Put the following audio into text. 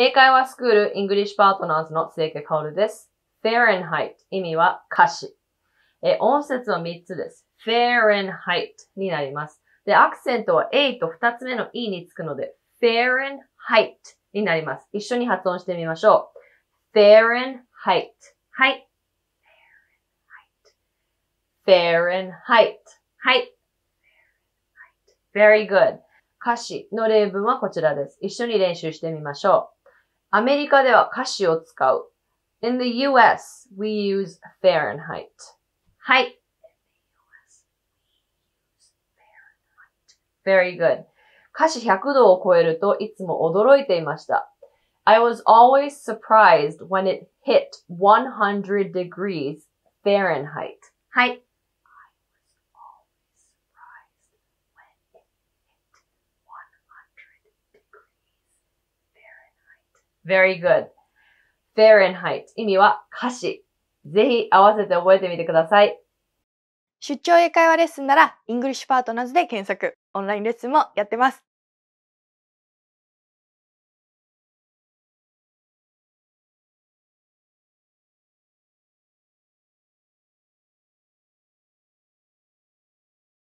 英会話スクール English Partners の清家薫です。Fahrenheit 意味は歌詞。え音節は3つです。Fahrenheit になります。で、アクセントは A と2つ目の E につくので、Fahrenheit になります。一緒に発音してみましょう。Fahrenheit はい。Fahrenheit はい。Very good. 歌詞の例文はこちらです。一緒に練習してみましょう。アメリカでは歌詞を使う。In the US, we use Fahrenheit. はい。Very good. 歌詞100度を超えるといつも驚いていました。I was always surprised when it hit 100 degrees Fahrenheit. はい。 Very good. Fahrenheit 意味は華氏。ぜひ合わせて覚えてみてください。出張英会話レッスンなら、イングリッシュパートナーズで検索。オンラインレッスンもやってます。